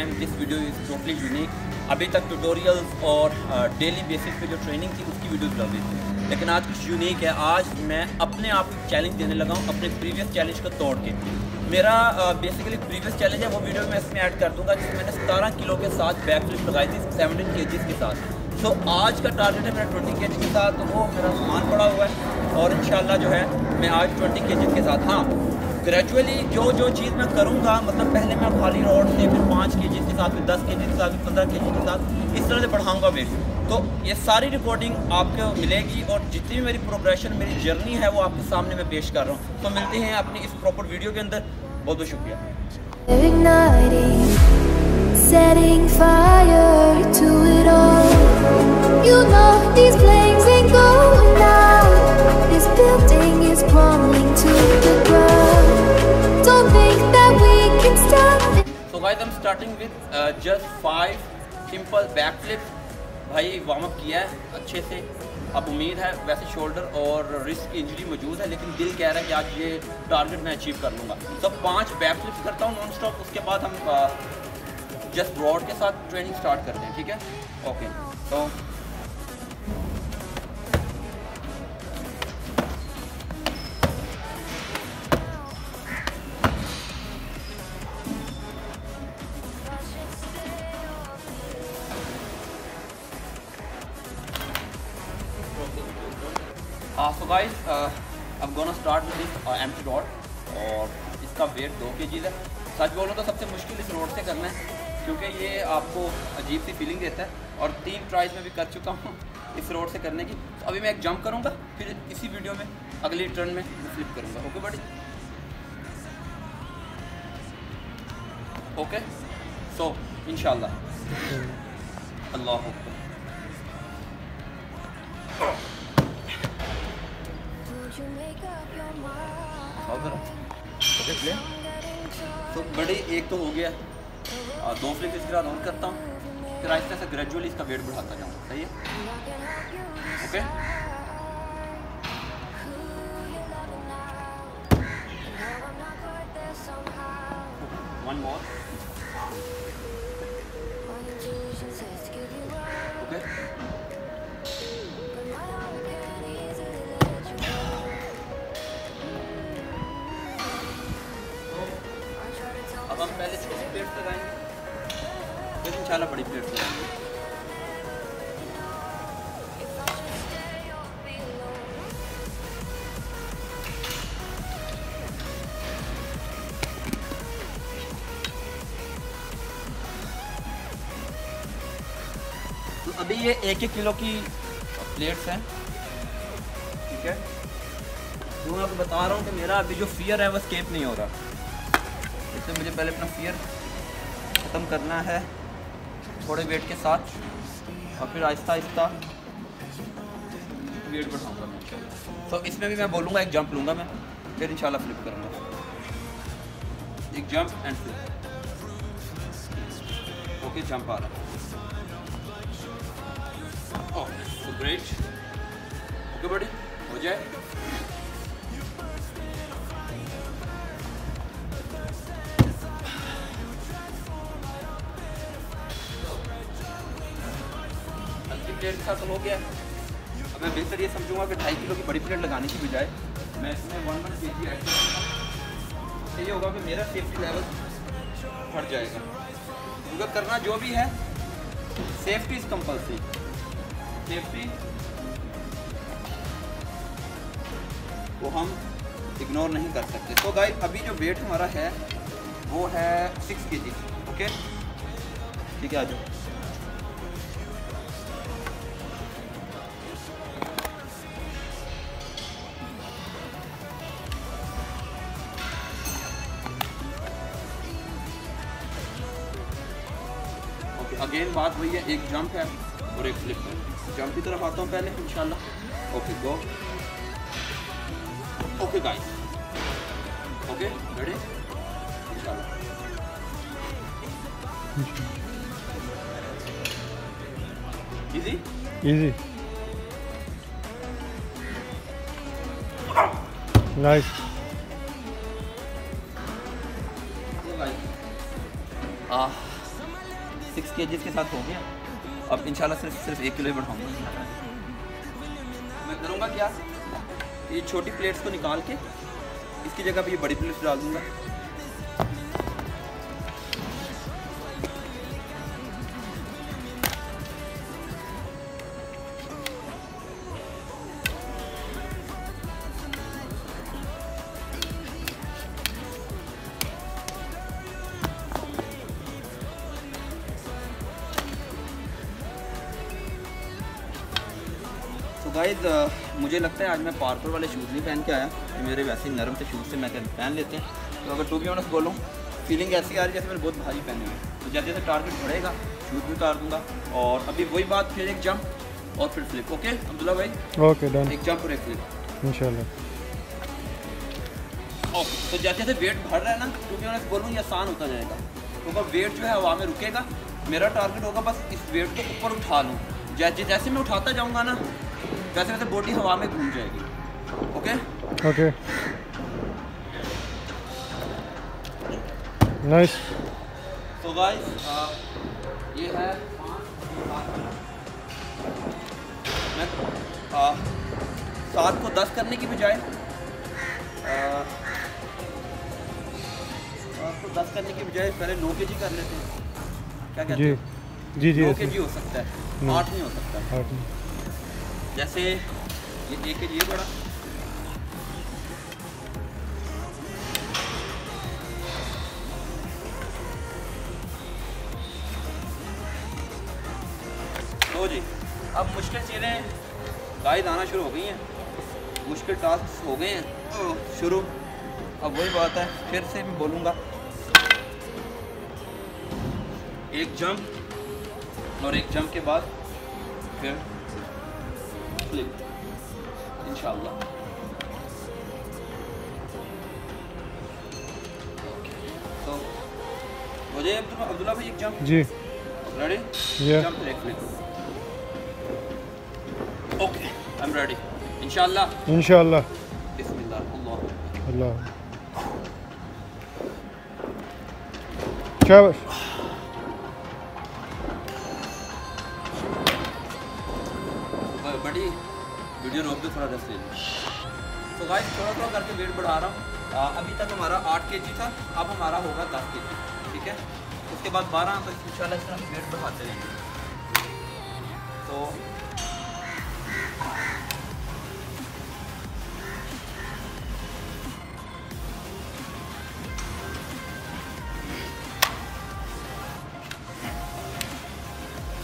Time this video is totally unique अभी तक tutorials और डेली बेसिस पे जो ट्रेनिंग थी उसकी वीडियोस डाल दी थी। लेकिन आज कुछ यूनिक है। आज मैं अपने आप को चैलेंज देने लगा हूँ अपने प्रीवियस चैलेंज को तोड़ के। मेरा बेसिकली प्रीवियस चैलेंज है वो वीडियो मैं इसमें ऐड कर दूँगा जिसमें मैंने सतारह किलो के साथ बैक फ्लिप लगाई थी सेवनटीन के के साथ। So, आज का टारगेट है मेरा ट्वेंटी के के साथ तो वो मेरा सामान पड़ा हुआ है। और इन जो है मैं आज ट्वेंटी के के साथ हाँ। ग्रेजुअली जो जो चीज़ मैं करूँगा मतलब पहले मैं खाली रोड से, फिर पाँच के जी के साथ, फिर दस के जी के साथ, फिर पंद्रह के जी के साथ, इस तरह से बढ़ाऊँगा वेट तो ये सारी रिकॉर्डिंग आपको मिलेगी और जितनी भी मेरी प्रोग्रेशन मेरी जर्नी है, वो आपके सामने मैं पेश कर रहा हूँ। तो मिलते हैं अपनी इस प्रॉपर वीडियो के अंदर। बहुत बहुत शुक्रिया। It हम starting with just five simple back flip भाई वार्म अप किया है, अच्छे से। अब उम्मीद है, वैसे शोल्डर और रिस्क की इंजरी मौजूद है, लेकिन दिल कह रहा है कि आज ये टारगेट मैं अचीव कर लूँगा। तो पाँच बैक फ्लिप्स करता हूँ नॉन स्टॉप उसके बाद हम जस्ट ब्रॉड के साथ ट्रेनिंग स्टार्ट करते हैं, ठीक है? ओके तो start with this empty rod और इसका वेट दो के है। सच बोलो तो सबसे मुश्किल इस रोड से करना है क्योंकि ये आपको अजीब सी फीलिंग देता है। और तीन ट्राइज में भी कर चुका हूँ इस रोड से करने की। तो अभी मैं एक जंप करूँगा फिर इसी वीडियो में अगली टर्न में फ्लिप करूँगा। ओके बड़ी ओके सो इन अल्लाह तो बड़े एक तो हो गया। और दो फ्लिप इसके बाद और करता हूँ। फिर आहिस्ता से ग्रेजुअली इसका वेट बढ़ाता जाऊँ। सही है? ओके वन मोर इंशाल्लाह बड़ी प्लेट तो अभी ये एक एक किलो की प्लेट्स हैं। ठीक है। जो मैं आपको बता रहा हूँ कि मेरा अभी जो फियर है वो स्केप नहीं हो रहा। इससे मुझे पहले अपना फियर ख़त्म करना है। थोड़े वेट के साथ और फिर आहिस्ता आहिस्ता वेट बढ़ाऊँगा मैं। तो इसमें भी मैं बोलूँगा, एक जंप लूँगा मैं, फिर इंशाल्लाह फ्लिप करूँगा। एक jump and flip okay jump आ रहा ग्रेट ओके बड़ी हो जाए। के हो गया। अब मैं बेहतर ये समझूँगा कि ढाई किलो की बड़ी प्लेट लगाने की बजाय मैं इसमें वन वन के जी ऐड करूँगा ये होगा कि मेरा सेफ्टी लेवल बढ़ जाएगा। क्योंकि करना जो भी है सेफ्टी इज़ कंपल्सरी सेफ्टी वो हम इग्नोर नहीं कर सकते। तो गाइस अभी जो वेट हमारा है, वो है सिक्स के जी ओके ठीक है, आ जाओ। बात वही है, एक जंप है और एक फ्लिप है। जंप की तरफ़ आता हूँ पहले, इंशाल्लाह। Okay go okay guys okay ready इंशाल्लाह। इजी इजी नाइस ah अब इंशाल्लाह सिर्फ़ सिर्फ़ एक किलो ही बढ़ाऊँगा। मैं करूँगा क्या? ये छोटी प्लेट्स को निकाल के, इसकी जगह पर ये बड़ी प्लेट्स डाल दूँगा। मुझे लगता है आज मैं पार्कर वाले शूज़ नहीं पहन के आया ये मेरे वैसे ही नरम से शूज़ से मैं पहन लेते हैं। तो अगर टू बी ऑनस बोलूँ फीलिंग ऐसी आ रही है जैसे मैंने बहुत भारी पहने हुए हैं। तो जैसे जैसे टारगेट बढ़ेगा शूज़ भी उतार दूँगा। और अभी वही बात फिर एक जंप और फिर फ्लिप ओके अब्दुल्ला भाई? ओके डन एक जंप और एक फ्लिप ओके तो जैसे जैसे वेट बढ़ रहा है ना टू बी ऑनस बोलूँ ये आसान होता जाएगा। क्योंकि वेट जो है हवा में रुकेगा मेरा टारगेट होगा बस इस वेट को ऊपर उठा लूँ। जैसे जैसे मैं उठाता जाऊँगा ना वैसे वैसे बॉडी हवा में घूम जाएगी। ओके ओके नाइस तो गाइस ये है मैं सात को दस करने की बजाय सात को दस करने की बजाय पहले नौ के जी कर लेते हैं। क्या कहते हैं? जी जी नौ के जी हो सकता है। आठ नहीं हो सकता। आठ में। जैसे ये एक ये बड़ा। तो जी, अब मुश्किल चीज़ें गाइड आना शुरू हो गई हैं। मुश्किल टास्क हो गए हैं। शुरू। अब वही बात है, फिर से मैं बोलूँगा। एक जंप और एक जंप के बाद फिर फ्लिप इंशाल्लाह तो मुझे अब्दुल्ला अब्दुल्ला भाई एक जंप जी रेडी Yeah. जंप एक flip okay I am ready इंशाल्लाह इंशाल्लाह बिस्मिल्लाह अल्लाह अल्लाह शाबाश वीडियो रोक दो, थोड़ा रेस्ट तो गाइस थोड़ा थोड़ा करके वेट बढ़ा रहा हूँ। अभी तक हमारा आठ के जी था, अब हमारा होगा दस के जी ठीक है? उसके बाद बारह इंशाल्लाह इस तरह हम वेट बढ़ाते रहेंगे। तो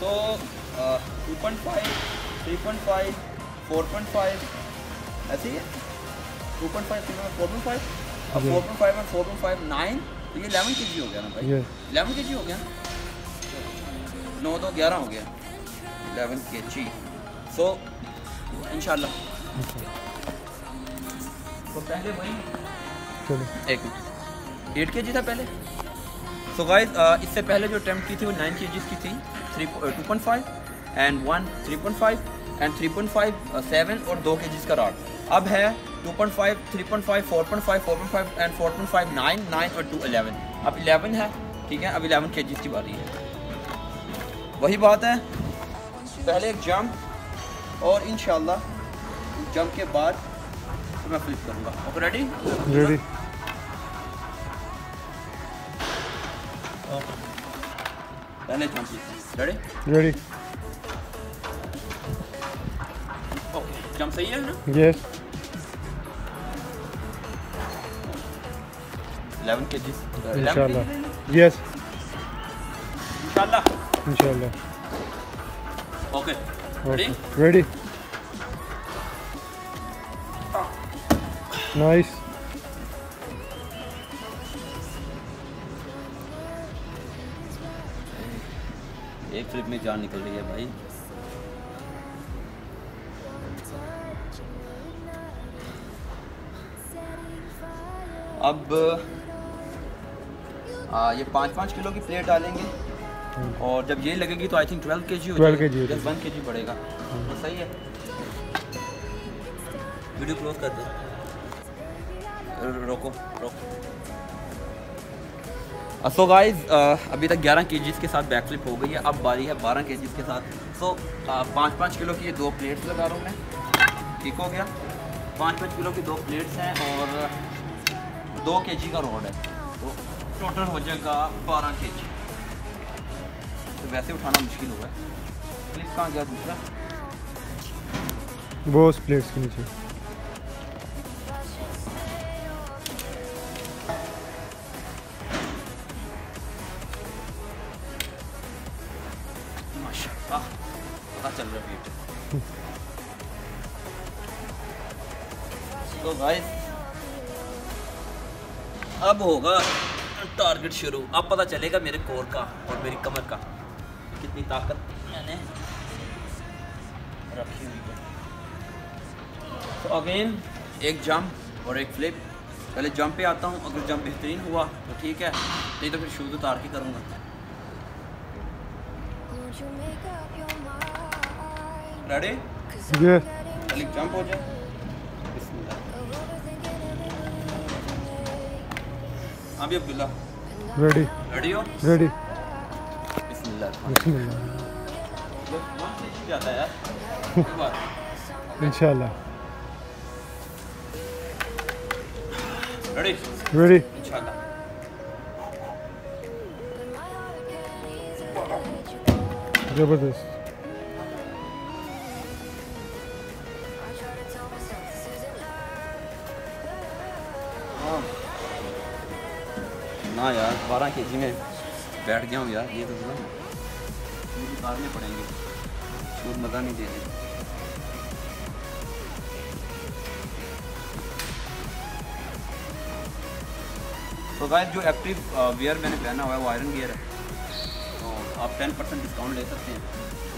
तो five three point five four point five ऐसे ही है? Two point five three point four point five? अब जी। फोर पॉइंट फाइव और फोर पॉइंट फाइव नाइन तो ये इलेवन के जी हो गया ना भाई? इलेवन के जी हो गया ना? दो ग्यारह हो गया। इलेवन के जी सो इंशाल्लाह तो पहले वही चलो। एक मिनट। एट के जी था पहले? सो गाइस इससे पहले जो अटैम्प्ट की थी वो नाइन के की थी। Three two point five and one three point five and three point five seven और दो के का रॉड अब है two point five three point five four point five four point five and four point five nine nine और two eleven अब eleven है ठीक है? अब इलेवन के की बारी है. वही बात है। पहले एक जंप और इन जंप के बाद फिर मैं फ्लिप करूँगा। ओके रेडी रेडी पहले जंप रेडी रेडी जंप सही है ना? यस 11 के जी इंशाल्लाह यस इंशाल्लाह इंशाल्लाह ओके रेडी रेडी नाइस एक फ्लिप में जान निकल रही है भाई। अब आ, ये पाँच पाँच किलो की प्लेट डालेंगे। और जब ये लगेगी तो आई थिंक ट्वेल्व के जी हो 12 kg हो वन के जी पड़ेगा तो सही है। वीडियो क्लोज कर दो रोको रोको। सो गाइस अभी तक 11 के के साथ बैक फ्लिप हो गई है। अब बारी है 12 के के साथ। सो पाँच पाँच किलो की ये दो प्लेट्स लगा रहा हूँ मैं। ठीक हो गया। पाँच पाँच किलो की दो प्लेट्स हैं और दो के जी का रोड है। तो टोटल हो जाएगा बारह के जी तो वैसे उठाना मुश्किल होगा। क्लिप कहाँ गया दूसरा? वो उस प्लेट्स के नीचे। पता चल रहा है। तो गाइस अब होगा टारगेट शुरू। अब पता चलेगा मेरे कोर का और मेरी कमर का। कितनी ताकत मैंने रखी हुई है। तो अगेन एक जंप और एक फ्लिप पहले जंप पे आता हूँ अगर जंप बेहतरीन हुआ तो ठीक है नहीं तो फिर शूज़ उतार के करूँगा? Ready Yeah. जंप हो जाए। हाँ भी अब्दुल्ला। रेडी रेडी हो? रेडी ही है। इंशाल्लाह। रेडी रेडी इंशाल्लाह। But ना यार बारह के जी में। बैठ गया हूँ यार ये तो ना मुझे उतारने पड़ेंगे शूट मज़ा नहीं दे रहे तो गाइस जो एक्टिव वेयर मैंने पहना हुआ है वो आयरन गियर है। तो आप टेन परसेंट डिस्काउंट ले सकते हैं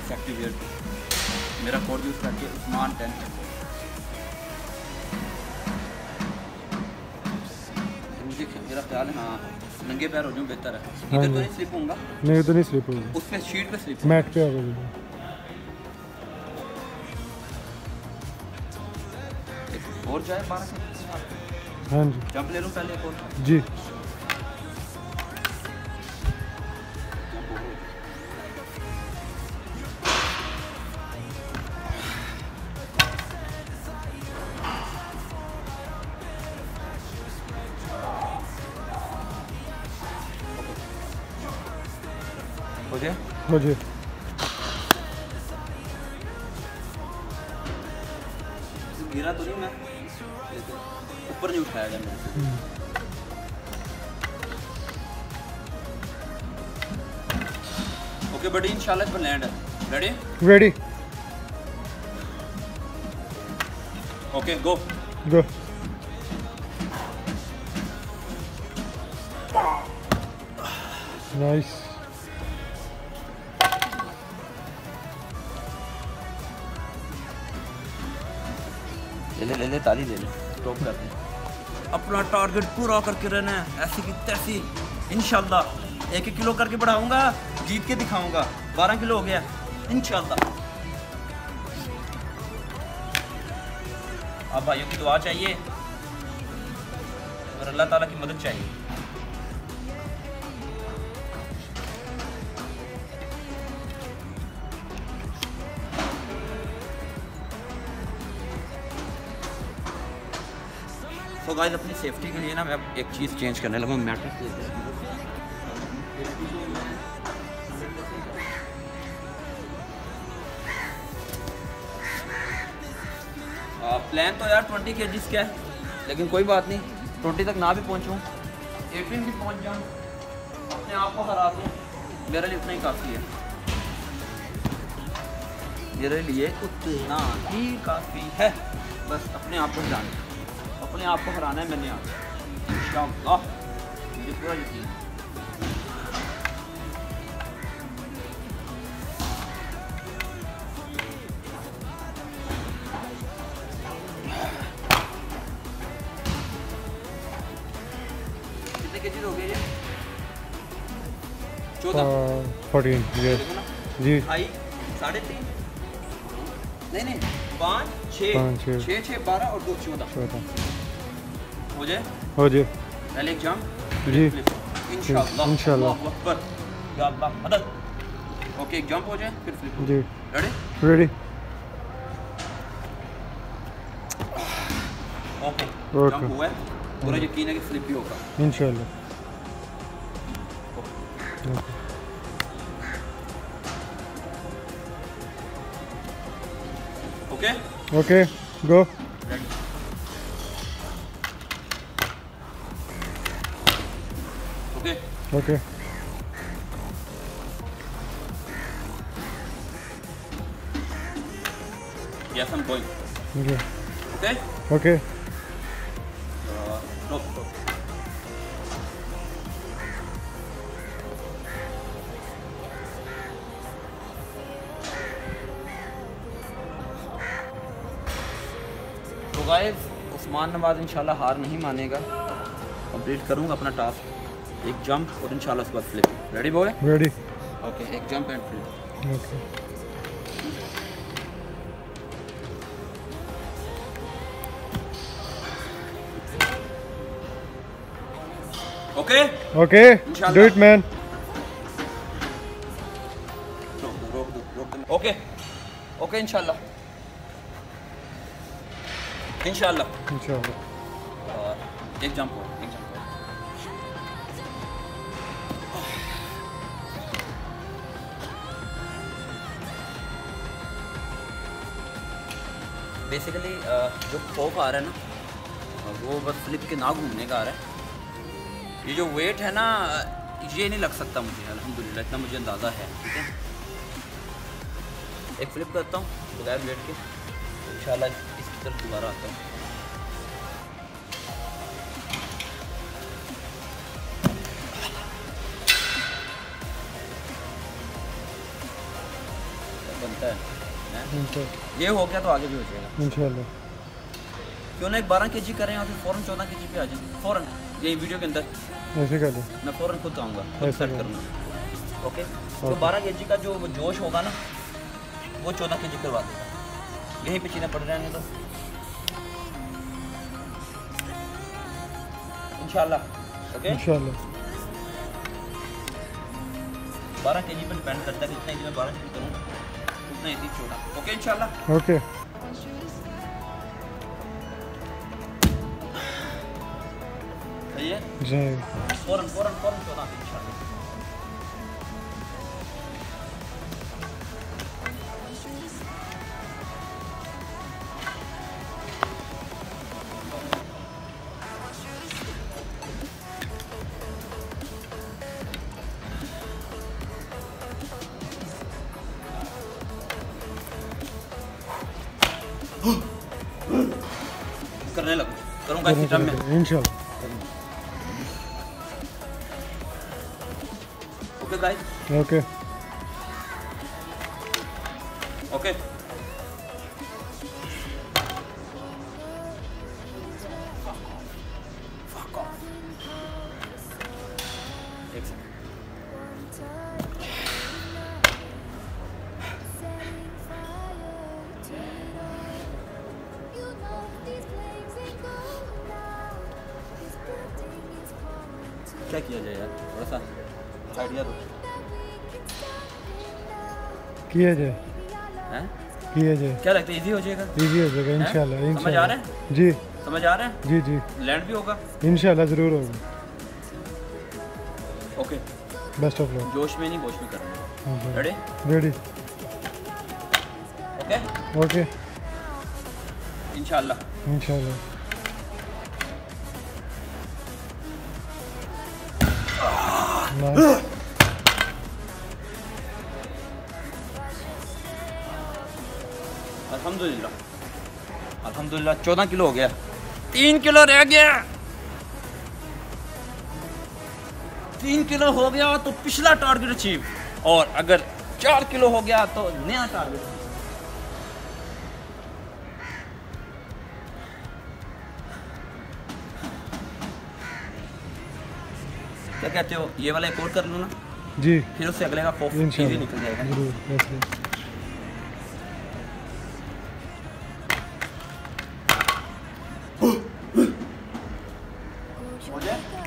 इस एक्टिव वेयर पे। मेरा कोड यूज़ करके उस्मान टेन मुझे मेरा ख्याल है हाँ। नंगे पैर हो जाऊँ बेहतर है। हाँ इधर तो नहीं स्लिप होऊँगा। नहीं तो नहीं स्लिप होऊँगा उस पे शीट पे स्लिप मैट पे आ गई और जाए बारह हाँ जी। जंप ले लूँ पहले एक और। जी। जी गिरा तो नहीं मैं? ऊपर नहीं उठाया गया मैंने ओके बट इंशाल्लाह इस पर लैंड है। Ready ready okay go go nice ले ले ले ले ताली ले लें टॉप करते हैं। अपना टारगेट पूरा करके रहना है। ऐसी की तैसी। इंशाल्लाह। एक एक किलो करके बढ़ाऊँगा, जीत के दिखाऊँगा। बारह किलो हो गया। इंशाल्लाह। अब भाइयों की दुआ चाहिए। और अल्लाह ताला की मदद चाहिए। गाइस अपनी सेफ्टी के लिए ना मैं एक चीज़ चेंज करने लगा मैट्रेस प्लान तो यार ट्वेंटी के जीज का है, लेकिन कोई बात नहीं ट्वेंटी तक ना भी पहुंचूं। एटीन भी पहुँच जाऊँ, अपने आप को हरा दूँ, मेरे लिए उतना ही काफ़ी है। मेरे लिए उतना ही काफ़ी है, बस अपने आप को हराना अपने आप को हराना है मैंने आज। मुझे पूरा यकीन फोर्टीन जी। साढ़े तीन? नहीं नहीं पाँच, छः। छः छः बारह और दो चौदह। चौदह। हो जाए हो जी। पहले एक जंप जी। इंशाल्लाह। इंशाल्लाह। अकबर। या अल्लाह मदद। ओके जंप हो जाए फिर फ्लिप जी। रेडी रेडी ओके जंप हुआ है। पूरा यकीन है कि फ्लिप ही होगा। इंशाल्लाह। Okay. Okay? Go ready I am going okay okay okay no no तो गाइस उस्मान नवाज़ इंशाल्लाह हार नहीं मानेगा। कंप्लीट करूँगा अपना टास्क एक जंप और इंशाल्लाह उसके बाद flip ready boy ready okay एक jump and flip okay okay okay. Do it man रोक दो रोक दो रोक दो ओके ओके इंशाल्लाह इंशाल्लाह इंशाल्लाह एक जंप एक जंप हो बेसिकली जो खौफ आ रहा है ना, वो बस फ्लिप के ना घूमने का आ रहा है। ये जो वेट है ना, ये नहीं लग सकता मुझे, अल्हम्दुलिल्लाह, इतना मुझे अंदाज़ा है, ठीक है? एक फ्लिप करता हूँ, बगैर वेट के। इंशाल्लाह इसकी तरफ़ दोबारा आता हूँ। बनता है? ये हो गया तो आगे भी हो जाएगा। इंशाल्लाह। क्यों ना एक बारह के जी करें और फिर फ़ौरन चौदह के जी पे आ जाए। फ़ौरन यही वीडियो के अंदर। ऐसे कर दो। मैं फ़ौरन खुद आऊँगा खुद सेट करो। करूँगा। ओके तो बारह के जी का जो जोश होगा ना वो चौदह के जी करवा देगा। यहीं पे चीज़ें पड़ जाएँगे तो। इंशाल्लाह। ओके इंशाल्लाह। बारह के जी पर डिपेंड करता है कि जितना इजी मैं बारह के जी करूँगा उतना इजी छोड़ा। ओके इंशाल्लाह। ओके सही है जी। फ़ौरन फ़ौरन फ़ौरन चौदह इंशाल्लाह ओके गाइस ओके ओके किया जाए। किया जाए। क्या लगता है इजी हो जाएगा? इजी हो जाएगा इंशाल्लाह समझ आ रहा है? जी। समझ आ रहा है? जी जी। लैंड भी होगा? इंशाल्लाह ज़रूर होगा। ओके बेस्ट ऑफ़ लक जोश में नहीं होश में करना। रेडी रेडी ओके ओके इंशाल्लाह। इंशाल्लाह। नाइस अल्हम्दुलिल्लाह। अल्हम्दुलिल्लाह चौदह किलो हो गया। तीन किलो रह गया। तीन किलो हो गया तो पिछला टारगेट अचीव और अगर चार किलो हो गया तो नया टारगेट क्या कहते हो? ये वाला एक और कर लो ना। जी। फिर उससे अगले का खौफ निकल जाएगा।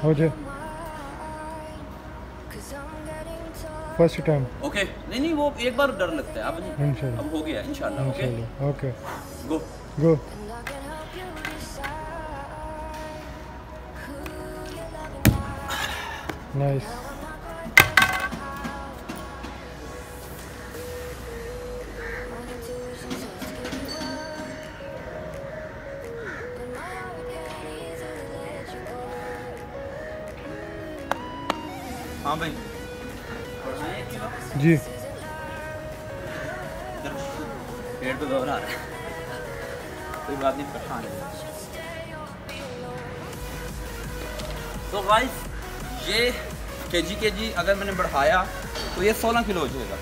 हो जाए फ़र्स्ट टाइम ओके नहीं नहीं वो एक बार डर लगता है अब इंशाल्लाह। अब हो गया इंशाल्लाह okay okay go go nice nice. हाँ भाई। जी। इधर पेट पे दौरा रहा है। कोई बात नहीं परेशान तो गाइस ये के जी के जी अगर मैंने बढ़ाया तो ये 16 किलो हो जाएगा।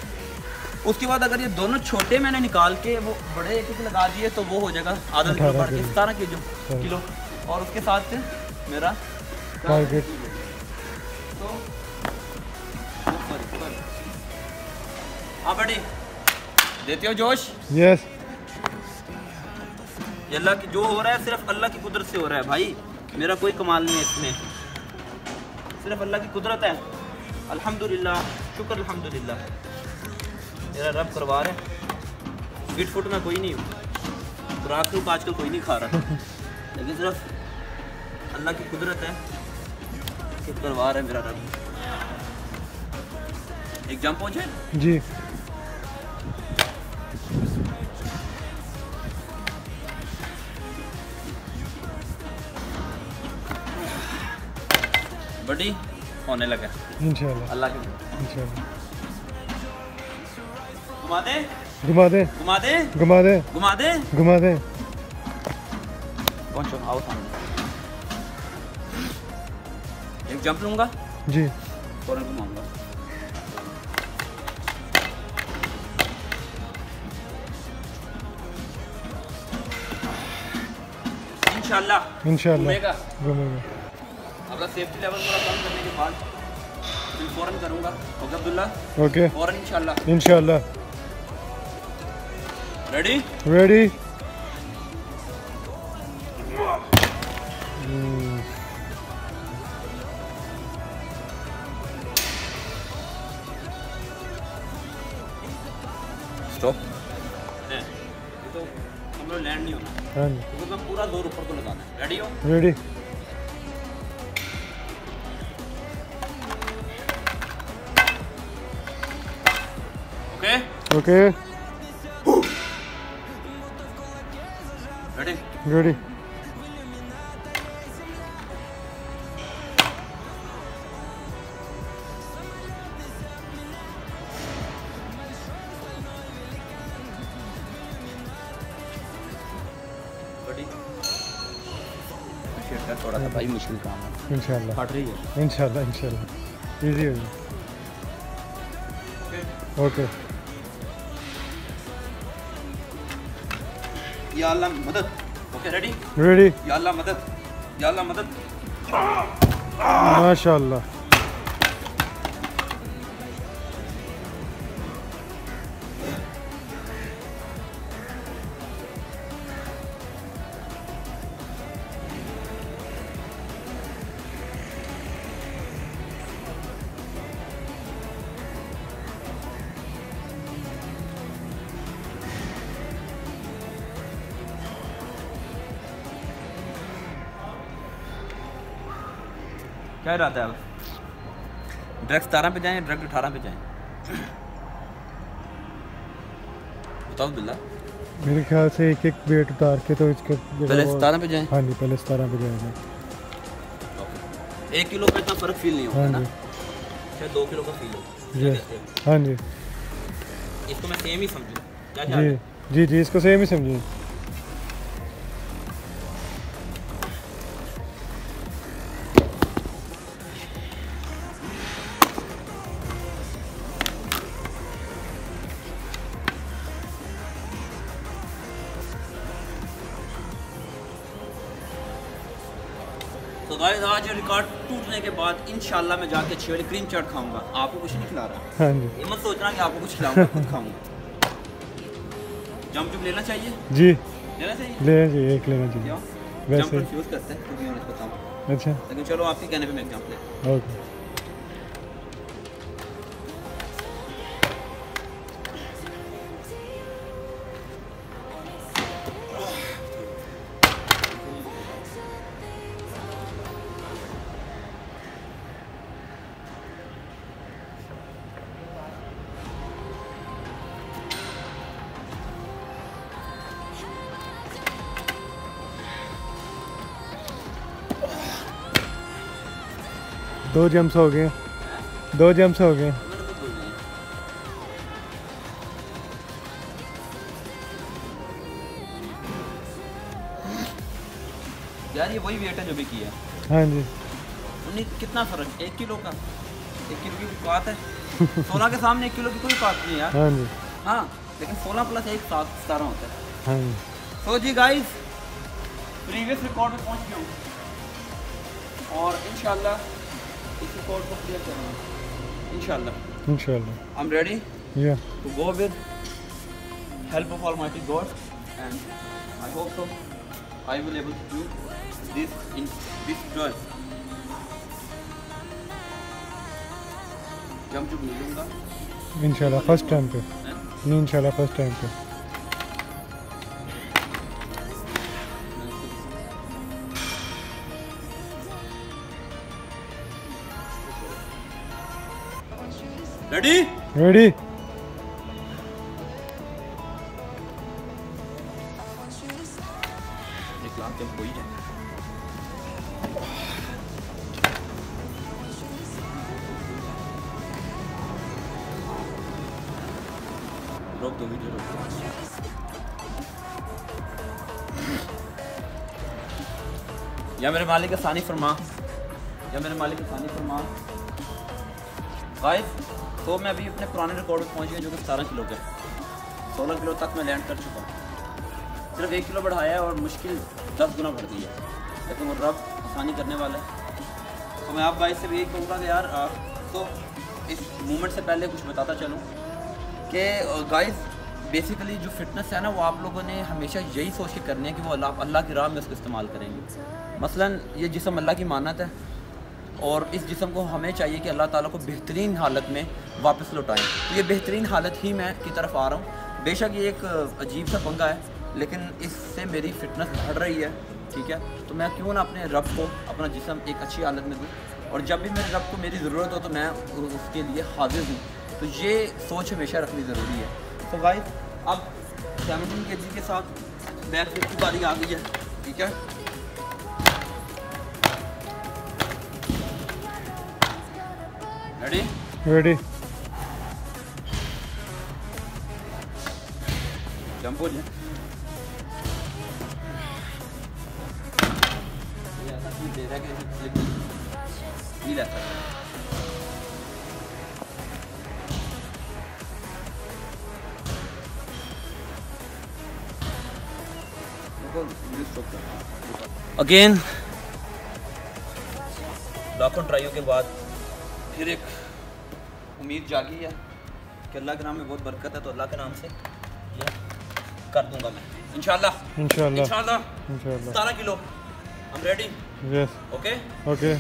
उसके बाद अगर ये दोनों छोटे मैंने निकाल के वो बड़े एक एक लगा दिए तो वो हो जाएगा आधा किलो 18 बढ़ के। सतारह। किलो और उसके साथ मेरा टारगेट हाँ बड़ी। देते हो जोश? यस ये अल्लाह की जो हो रहा है सिर्फ़ अल्लाह की कुदरत से हो रहा है भाई। मेरा कोई कमाल नहीं है इसमें। सिर्फ़ अल्लाह की कुदरत है। अल्हम्दुलिल्लाह शुक्र अल्हम्दुलिल्लाह। मेरा रब करवा रहा है। फिट फुट में कोई नहीं हूँ। खुराक रूप आजकल कोई नहीं खा रहा। लेकिन सिर्फ़ अल्लाह की कुदरत है। कि करवा रहा है मेरा रब। एक जंप जाए? जी। होने लगा इंशाल्लाह। अल्लाह के इंशाल्लाह। घुमा दे। घुमा दे। घुमा दे। घुमा दे। घुमा दे। घुमा दे। पहुंचो आओ सामने। एक जंप लूँगा। जी। फ़ौरन घुमाऊँगा। इंशाल्लाह। इंशाल्लाह। घूमेगा। अपना सेफ्टी लेवल थोड़ा कम करने के बाद फिर फ़ौरन करूँगा। ओके अब्दुल्ला? ओके। फ़ौरन इंशाल्लाह। इंशाल्लाह। रेडी रेडी स्टॉप तो हम लोग लैंड नहीं होना। हाँ जी। क्योंकि मैं पूरा ज़ोर ऊपर को लगाना है। रेडी हो? Ready okay ready ready ready थोड़ा सा भाई मुश्किल काम है। इंशाल्लाह। फट रही है। इंशाल्लाह इंशाल्लाह। इजी हो गया। ओके या अल्लाह मदद। ओके रेडी रेडी या अल्लाह मदद। या अल्लाह मदद। माशाल्लाह। क्या इरादा है ड्रग सतारह पे जाएँ ड्रग अठारह पे जाएँ। बताओ बिल्ला। मेरे ख्याल से एक एक वेट उतार के तो इसके पहले सतारह पे जाएँ। हाँ जी पहले सतारह पे जाएगा एक किलो का इतना फ़र्क फील नहीं होगा हाँ ना? शायद दो किलो का फील होगा। जी हाँ जी। इसको मैं सेम ही समझू। जी। जी जी इसको सेम ही समझिए टूटने के बाद इंशाल्लाह मैं जाके अच्छी वाली क्रीम चाट खाऊँगा। आपको कुछ नहीं खिला रहा? हाँ जी। मत सोचना कि आपको कुछ खिलाऊँगा खुद खाऊँगा। जंप जुम लेना चाहिए? जी। लेना चाहिए? लेना चाहिए एक लेना चाहिए। वैसे। कंफ्यूज करते हैं तो मैं बताऊँ। अच्छा। लेकिन चलो आपके कहने पे मैं जंप ले ओके। दो जम्प्स हो गए। दो जम्प्स हो गए। यार ये वही वेट है जो भी किया। हाँ जी। उन्हें कितना फ़र्क? एक किलो का? एक किलो की बात है? सोलह के सामने एक किलो की कोई बात नहीं यार। हाँ जी। हाँ लेकिन सोलह प्लस एक सात सतारह होता है। हाँ जी। तो जी गाइस प्रीवियस रिकॉर्ड में पहुँच गया हूँ। और इंशाल्लाह इस रिकॉर्ड को क्लियर करूँगा इंशाल्लाह इंशाल्लाह आई एम रेडी या to go with help of Almighty God and I hope so I will able to do this in this drill. Jump जो मिलूंगा इंशाल्लाह फर्स्ट टाइम पे नहीं इंशाल्लाह फर्स्ट टाइम पे रेडी रेडी रोक दो वीडियो रोक दो। या मेरे मालिक सानी फरमा। या मेरे मालिक सानी फरमा। गाइस तो मैं अभी अपने पुराने रिकॉर्ड में पहुँच गया जो कि सतारह किलो के। सोलह किलो तक मैं लैंड कर चुका हूँ। सिर्फ़ एक किलो बढ़ाया है और मुश्किल दस गुना बढ़ गई है। लेकिन वो रब आसानी करने वाला है। तो मैं आप भाई से भी यही कहूँगा कि यार आ, तो इस मूवमेंट से पहले कुछ बताता चलूँ कि गाइस बेसिकली जो फिटनेस है ना वो आप लोगों ने हमेशा यही सोच के करनी है कि वो अल्लाह अल्लाह की राह में उसको इस्तेमाल करेंगे। मसलन ये जिसम अल्लाह की मानत है और इस जिसम को हमें चाहिए कि अल्लाह ताला को बेहतरीन हालत में वापस लौटाएँ। तो ये बेहतरीन हालत ही मैं की तरफ़ आ रहा हूँ। बेशक ये एक अजीब सा पंगा है, लेकिन इससे मेरी फिटनेस बढ़ रही है, ठीक है? तो मैं क्यों ना अपने रब को, अपना जिसम एक अच्छी हालत में दूँ? और जब भी मेरे रब को मेरी ज़रूरत हो तो मैं उसके लिए हाजिर हूँ। तो ये सोच हमेशा रखनी ज़रूरी है। तो भाई अब सेवनटीन के जी के साथ बैक फ्लिप की बारी आ गई है, ठीक है? रेडी रेडी जंप जाए ये ऐसा फील दे रहा कि जैसे स्लिप फील ऐसा है। अगेन लाखों ट्राइयों के बाद फिर एक उम्मीद जागी है कि अल्लाह के नाम में बहुत बरकत है तो अल्लाह के नाम से ये कर दूँगा मैं। इंशाल्लाह। इंशाल्लाह। इंशाल्लाह। इंशाल्लाह। सतारह kilo. I am ready yes okay okay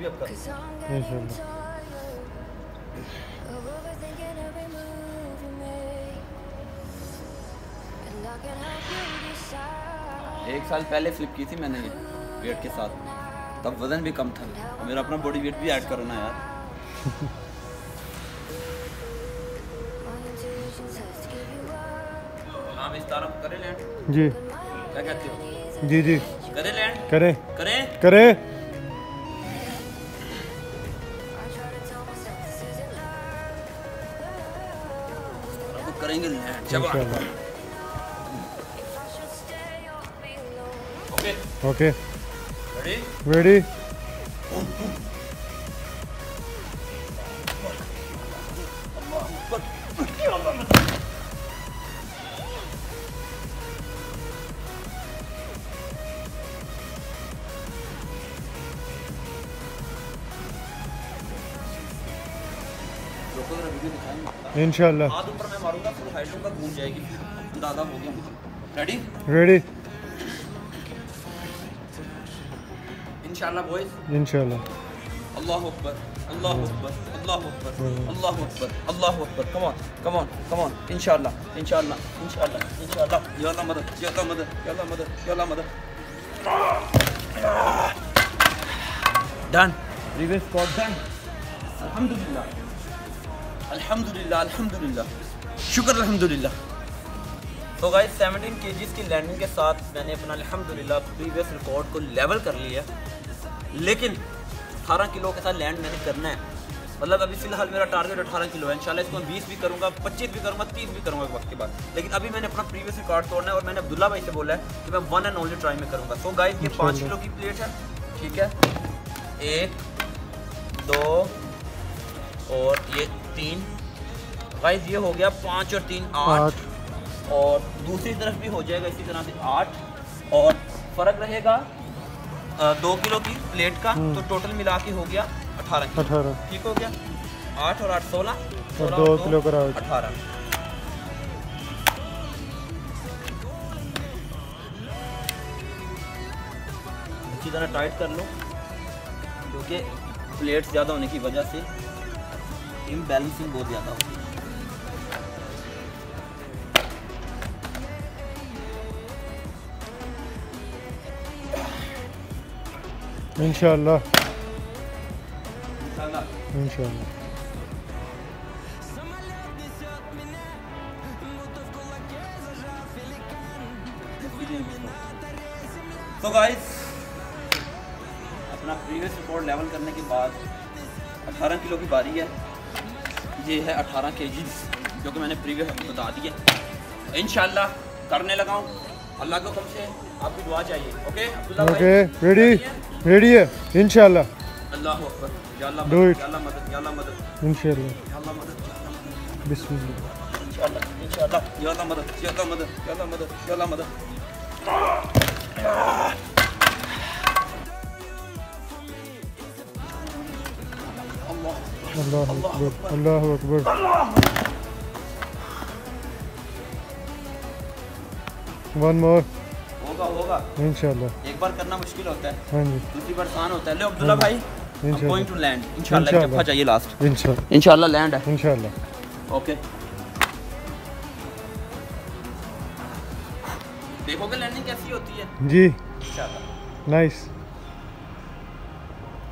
भी अब कर साल पहले फ्लिप की थी मैंने ये वेट के साथ। तब वज़न भी कम था। और मेरा अपना बॉडी वेट भी ऐड करो ना यार. हाँ इस तारफ करे लैंड जी। क्या कहते हो? जी जी। करे लैंड करें। करें? करें। I try alone. Okay okay ready ready रोको जरा वीडियो दिखाएँगे इंशाल्लाह हाथ ऊपर मैं मारूँगा फुल हाइट लूँगा घूम जाएगी. फिर अंदाज़ा हो गया मुझे. रेडी रेडी अकबर अल्लाह अकबर अल्लाह Akbar come on come on come on इंशाल्लाह इंशाल्लाह इंशाल्लाह इंशाल्लाह या अल्लाह मदद या अल्लाह मदद या अल्लाह मदद या अल्लाह मदद डन प्रीवियस स्क्वाड डन अल्हम्दुलिल्लाह अल्हम्दुलिल्लाह अल्हम्दुलिल्लाह शुक्र अल्हम्दुलिल्लाह तो गाइस 17 केजीज की लैंडिंग के साथ मैंने अपना अल्हम्दुलिल्लाह प्रीवियस रिकॉर्ड को लेवल कर लिया लेकिन 18 किलो के साथ लैंड मैंने करना है। मतलब अभी फ़िलहाल मेरा टारगेट 18 किलो है। इंशाल्लाह इसको मैं 20 भी करूँगा 25 भी करूँगा 30 भी करूँगा एक वक्त के बाद। लेकिन अभी मैंने अपना प्रीवियस रिकॉर्ड तोड़ना है और मैंने अब्दुल्ला भाई से बोला है कि मैं वन एंड ओनली ट्राई में करूँगा। सो गाइस ये पाँच किलो की प्लेट है ठीक है? एक दो और ये तीन। गाइस ये हो गया पाँच और तीन आठ। और दूसरी तरफ़ भी हो जाएगा इसी तरह से आठ। और फ़र्क रहेगा दो किलो की प्लेट का हम्म। तो टोटल मिला के हो गया अठारह अठारह। ठीक हो गया? आठ और आठ सोलह और दो किलो का अठारह। अच्छी तरह टाइट कर लो क्योंकि प्लेट ज़्यादा होने की वजह से इम्बैलेंसिंग बहुत ज़्यादा होती है। इंशाल्लाह तो गाइस अपना प्रीवियस रिकॉर्ड लेवल करने के बाद 18 किलो की बारी है। ये है 18 के जो कि मैंने प्रीवियस बता दिया इन करने लगा हूँ। अल्लाह को कम से आपकी दुआ चाहिए okay? Abdullah okay ready ready है? इंशाल्लाह। अल्लाह अकबर। या अल्लाह मदद या अल्लाह मदद या अल्लाह मदद। इंशाल्लाह। या अल्लाह मदद बिस्मिल्लाह। इंशाल्लाह इंशाल्लाह। या अल्लाह मदद या अल्लाह मदद या अल्लाह मदद या अल्लाह मदद। अल्लाह अल्लाह अकबर। अल्लाह अकबर। वन मोर होगा होगा। इंशाल्लाह। एक बार करना मुश्किल होता है। हाँ जी। दूसरी बार आसान होता है। ले अब्दुल्ला भाई इंशाल्लाह। गोइंग टू लैंड इंशाल्लाह इंशाल्लाह। चाहिए लास्ट इंशाल्लाह। इंशाल्लाह लैंड है। इंशाल्लाह। ओके देखोगे लैंडिंग कैसी होती है? जी। इंशाल्लाह। Nice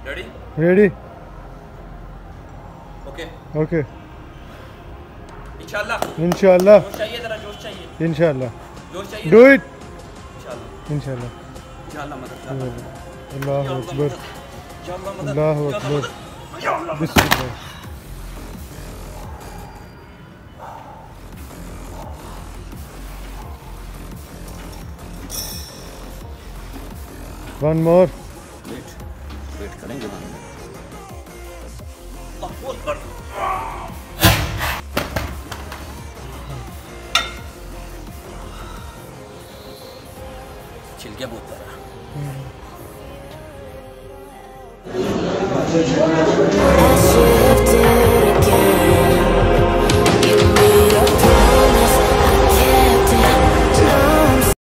ready ready okay okay इंशाल्लाह। इंशाल्लाह। जोश चाहिए जरा जोश चाहिए। इंशाल्लाह। डू इट इंशाल्लाह इंशाल्लाह इंशाल्लाह मदद इंशाल्लाह अल्लाह अकबर इंशाल्लाह मदद अल्लाह इंशाल्लाह अकबर मदद। या